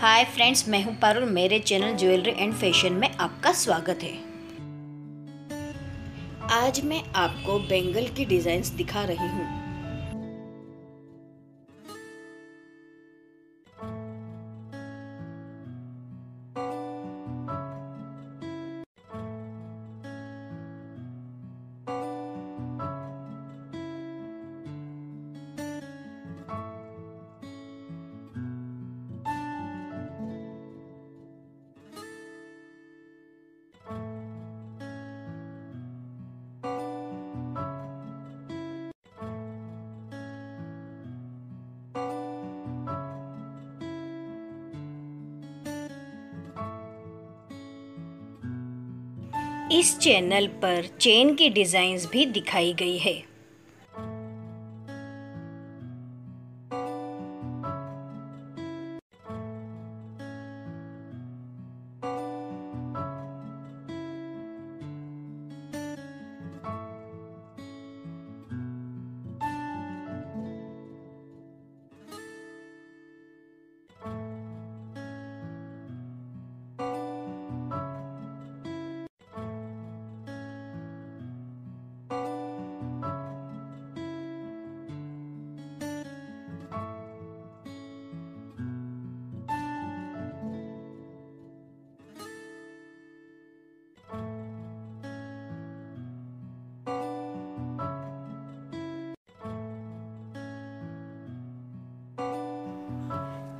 Hi friends मैं हूँ पारुल। मेरे चैनल ज्वेलरी एंड फ़ैशन में आपका स्वागत है। आज मैं आपको बेंगल की डिज़ाइंस दिखा रही हूँ। इस चैनल पर चेन की डिज़ाइंस भी दिखाई गई है।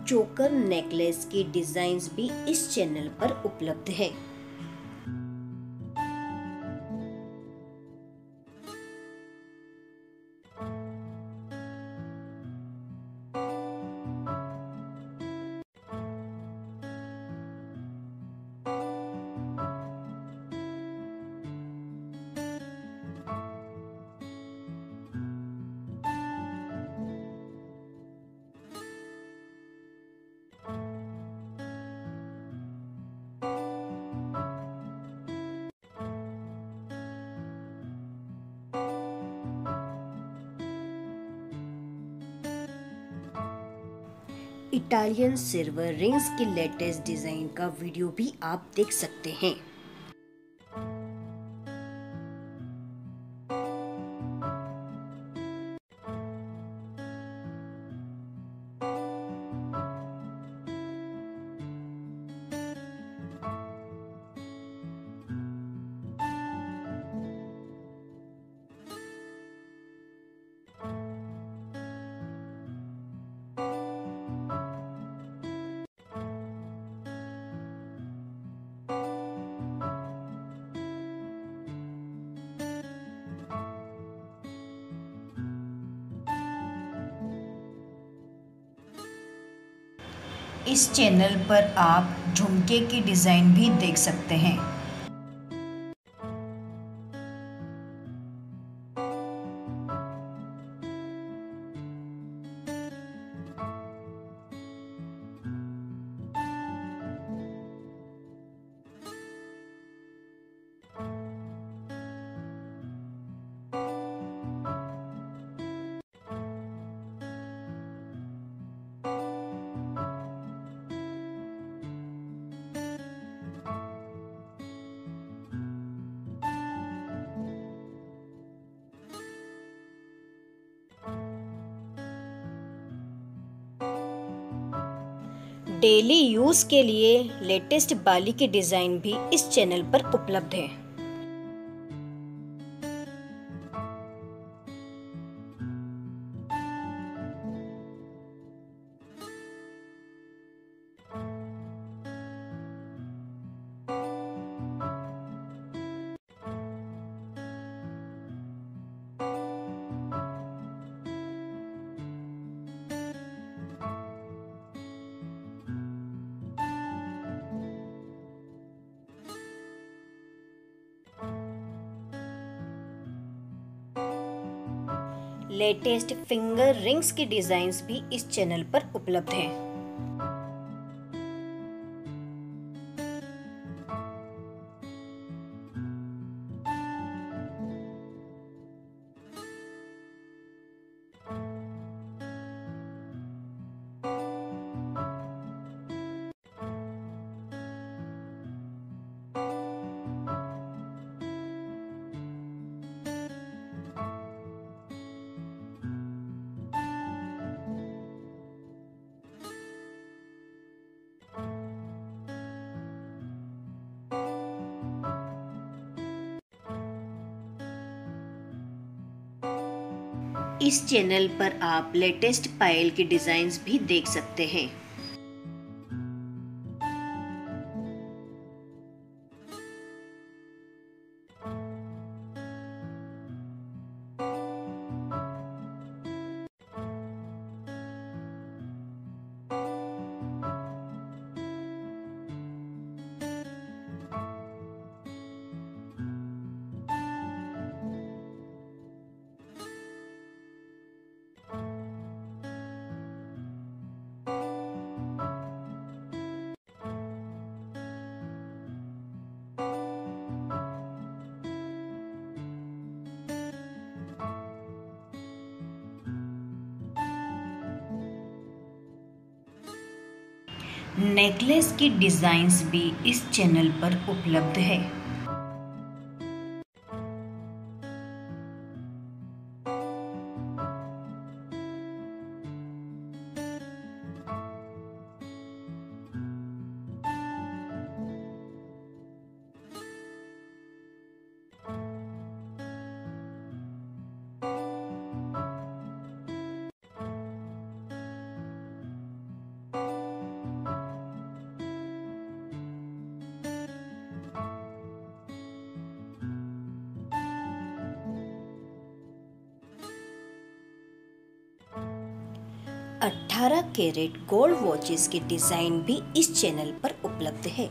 चोकर नेकलेस की डिज़ाइन भी इस चैनल पर उपलब्ध है। इटालियन सिल्वर रिंग्स की लेटेस्ट डिज़ाइन का वीडियो भी आप देख सकते हैं। इस चैनल पर आप झुमके की डिज़ाइन भी देख सकते हैं। डेली यूज़ के लिए लेटेस्ट बाली के डिज़ाइन भी इस चैनल पर उपलब्ध है। लेटेस्ट फिंगर रिंग्स के डिज़ाइंस भी इस चैनल पर उपलब्ध हैं। इस चैनल पर आप लेटेस्ट पायल के डिज़ाइंस भी देख सकते हैं। नेकलेस की डिज़ाइंस भी इस चैनल पर उपलब्ध है। अट्ठारह कैरेट गोल्ड वॉचेस के डिज़ाइन भी इस चैनल पर उपलब्ध है।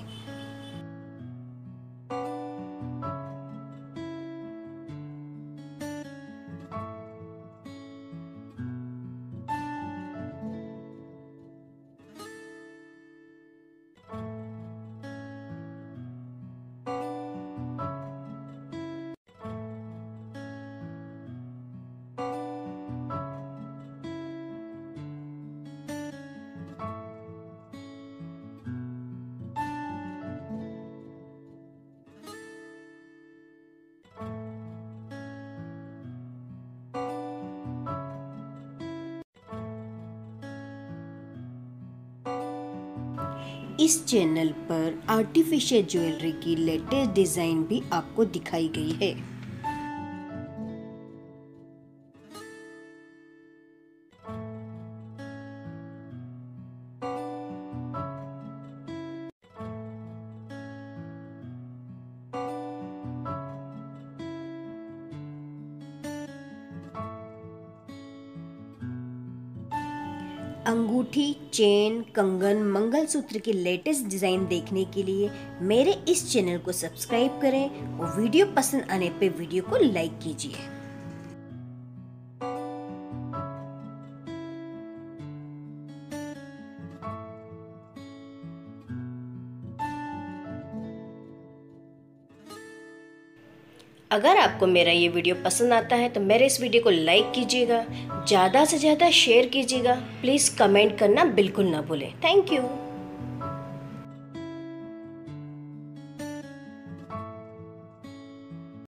इस चैनल पर आर्टिफिशियल ज्वेलरी की लेटेस्ट डिज़ाइन भी आपको दिखाई गई है। अंगूठी, चेन, कंगन, मंगलसूत्र के लेटेस्ट डिज़ाइन देखने के लिए मेरे इस चैनल को सब्सक्राइब करें और वीडियो पसंद आने पर वीडियो को लाइक कीजिए। अगर आपको मेरा ये वीडियो पसंद आता है तो मेरे इस वीडियो को लाइक कीजिएगा, ज़्यादा से ज़्यादा शेयर कीजिएगा। प्लीज़ कमेंट करना बिल्कुल ना भूलें। Thank you